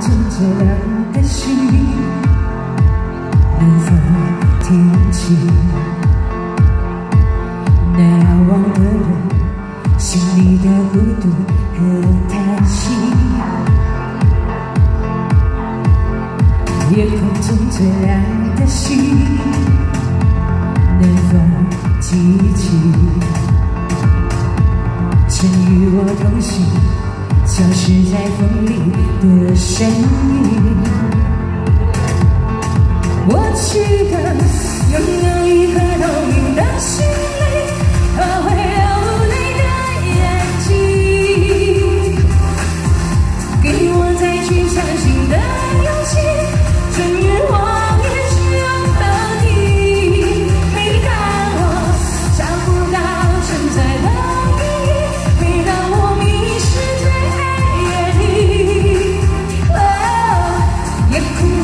中最亮的星，能否听清那遥望的人心里的孤独和叹息？夜空中最亮的星，能否记起曾与我同行？消失在风里的身影，我记得拥有一颗透明的心。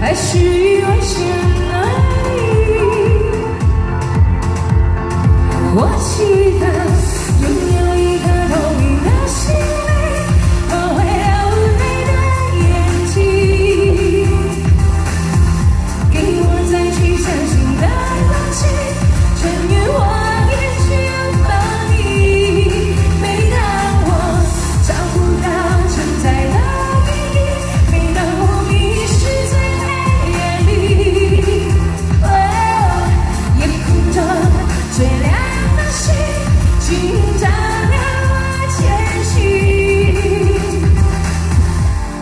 还是星请照亮我前行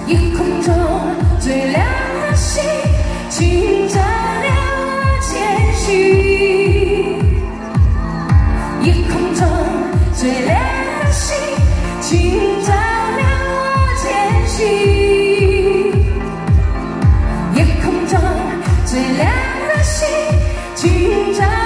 夜空中最亮的星请照亮我前行夜空中最亮的星请照亮我前行夜空中最亮的星请照